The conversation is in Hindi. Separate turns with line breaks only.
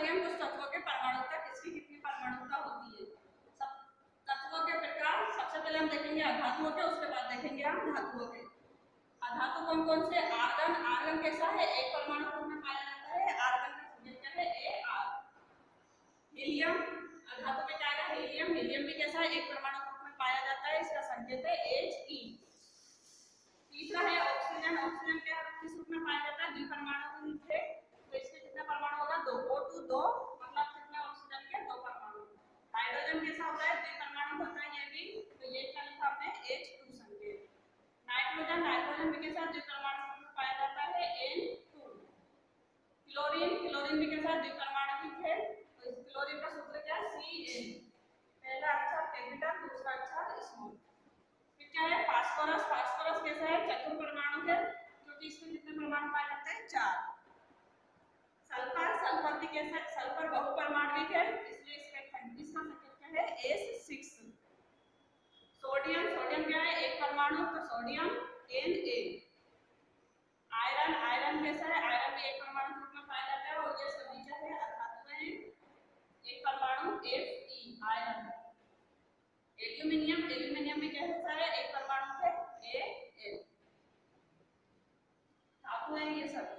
पढ़ेंगे हम कुछ तत्वों के परमाणुता, किसकी कितनी परमाणुता होती है? सब तत्वों के प्रकार, सबसे पहले हम देखेंगे अधातुओं के, उसके बाद देखेंगे हम धातुओं के। अधातु कौन कौन से? आर्गन। आर्गन कैसा है? एक परमाणु रूप में पाया जाता है। आर्गन का क्या है ए आर। हीलियम। अधातु में क्या है? हीलियम। हीलियम भी कैसा है? एक परमाणु रूप में पाया जाता है। इसका संकेत है एच ई तीसरा है ऑक्सीजन। ऑक्सीजन क्या किस रूप में पाया जाता है? द्विपरमाणु हाइड्रोजन कैसा होता है? द्विपरमाणु होता है ये भी तो ये क्या लिखा हमने? H2 संकेत। नाइट्रोजन नाइट्रोजन भी कैसा द्विपरमाणु पाया जाता है N2 क्लोरीन क्लोरीन भी कैसा द्विपरमाणु है तो इस क्लोरीन का सूत्र क्या है? Cn पहला अक्षर कैपिटल दूसरा अक्षर स्मॉल फिर क्या है? फास्फोरस फास्फोरस कैसा है? चतुर परमाणु है क्योंकि इसमें कितने परमाणु पाए जाते हैं? चार। सल्फ़र सल्फ़र भी कैसा सल्फ़र बहुपरमाणुक है, इसलिए इसका इसका संकेत क्या है S6 सोडियम सोडियम क्या है? एक परमाणु तो सोडियम Na. आयरन आयरन कैसा है आयरन भी एक परमाणु रूप में पाया जाता है और ये सभी क्या है अधातु है। एक परमाणु Fe आयरन एल्यूमिनियम एल्यूमिनियम में क्या होता है? एक परमाणु है ए एल धातु है ये सब।